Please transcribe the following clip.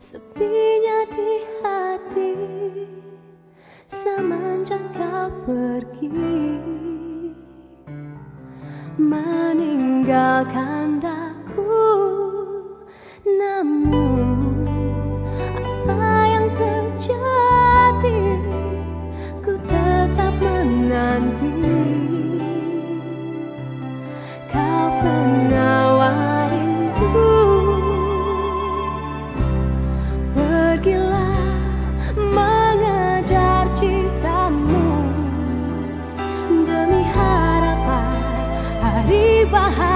Sepinya di hati Semenjak kau pergi Meninggalkan dibahas.